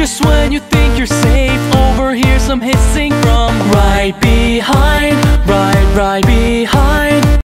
Just when you think you're safe Overhear some hissing from. Right behind, right, right behind.